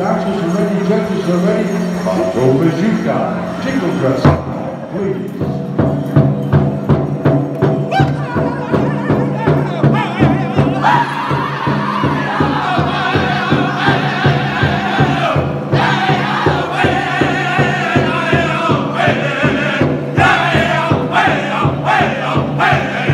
announcers are ready, judges are ready. Bonzo Bazooka, jingle dress, please. Hey!